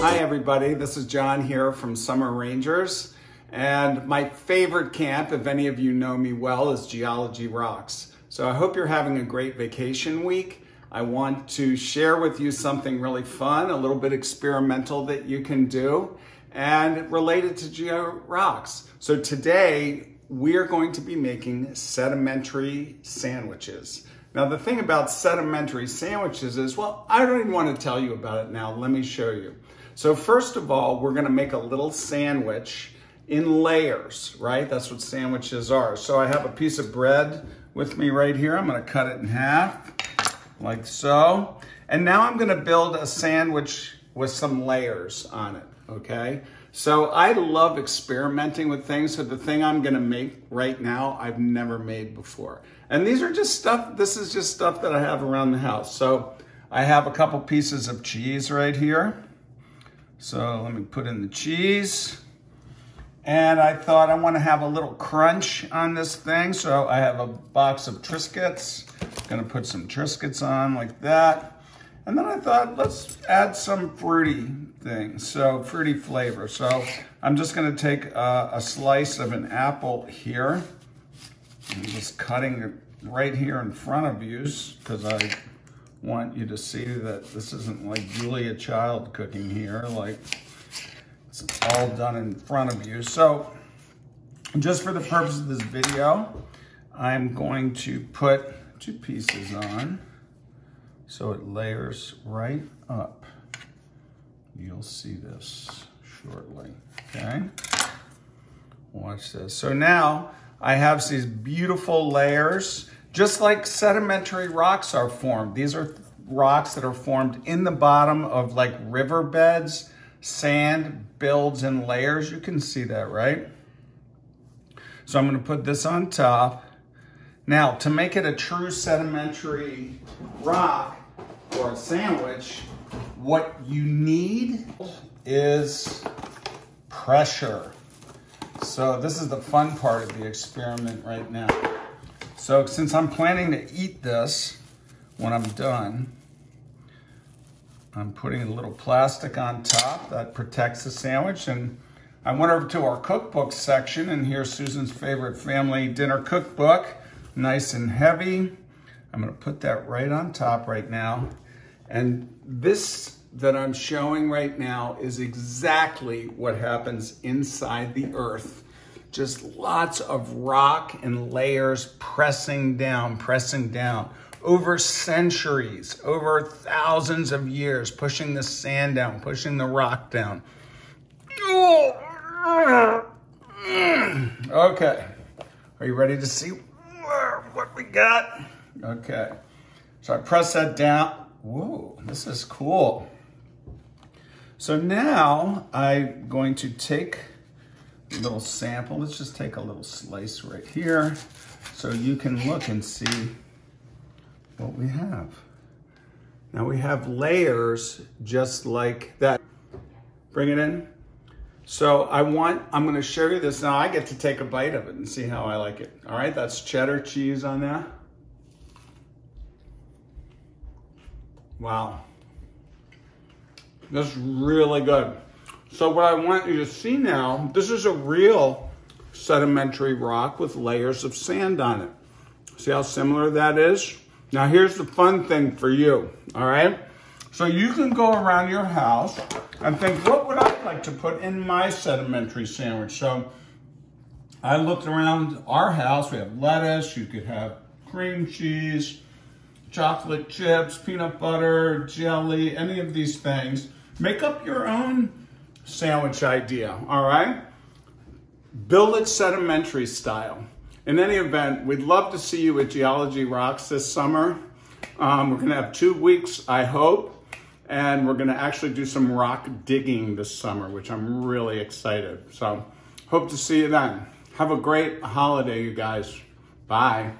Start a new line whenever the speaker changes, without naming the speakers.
Hi everybody, this is John here from Summer Rangers. And my favorite camp, if any of you know me well, is Geology Rocks. So I hope you're having a great vacation week. I want to share with you something really fun, a little bit experimental that you can do and related to Geo Rocks. So today we are going to be making sedimentary sandwiches. Now the thing about sedimentary sandwiches is, well, I don't even want to tell you about it now. Let me show you. So first of all, we're gonna make a little sandwich in layers, right? That's what sandwiches are. So I have a piece of bread with me right here. I'm gonna cut it in half, like so. And now I'm gonna build a sandwich with some layers on it, okay? So I love experimenting with things. So the thing I'm gonna make right now, I've never made before. And these are just stuff, this is just stuff that I have around the house. So I have a couple pieces of cheese right here. So let me put in the cheese. And I thought I want to have a little crunch on this thing. So I have a box of Triscuits. Gonna put some Triscuits on like that. And then I thought, let's add some fruity things. So fruity flavor. So I'm just gonna take a, a slice of an apple here. I'm just cutting it right here in front of you because I want you to see that this isn't like Julia Child cooking here, like it's all done in front of you. So just for the purpose of this video, I'm going to put two pieces on so it layers right up. You'll see this shortly, okay? Watch this. So now I have these beautiful layers just like sedimentary rocks are formed. These are rocks that are formed in the bottom of like riverbeds. Sand builds in layers. You can see that, right? So I'm gonna put this on top. Now, to make it a true sedimentary rock or a sandwich, what you need is pressure. So this is the fun part of the experiment right now. So since I'm planning to eat this when I'm done, I'm putting a little plastic on top that protects the sandwich. And I went over to our cookbook section and here's Susan's favorite family dinner cookbook, nice and heavy. I'm gonna put that right on top right now. And this that I'm showing right now is exactly what happens inside the earth just lots of rock and layers pressing down, pressing down over centuries, over thousands of years, pushing the sand down, pushing the rock down. Okay, are you ready to see what we got? Okay, so I press that down. Whoa, this is cool. So now I'm going to take a little sample. Let's just take a little slice right here so you can look and see what we have. Now we have layers just like that. Bring it in. So I want, I'm gonna show you this. Now I get to take a bite of it and see how I like it. All right, that's cheddar cheese on that. Wow. That's really good. So what I want you to see now, this is a real sedimentary rock with layers of sand on it. See how similar that is? Now here's the fun thing for you, all right? So you can go around your house and think, what would I like to put in my sedimentary sandwich? So I looked around our house, we have lettuce, you could have cream cheese, chocolate chips, peanut butter, jelly, any of these things. Make up your own sandwich idea, all right? Build it sedimentary style. In any event, we'd love to see you at Geology Rocks this summer. Um, we're gonna have two weeks, I hope, and we're gonna actually do some rock digging this summer, which I'm really excited. So hope to see you then. Have a great holiday, you guys. Bye.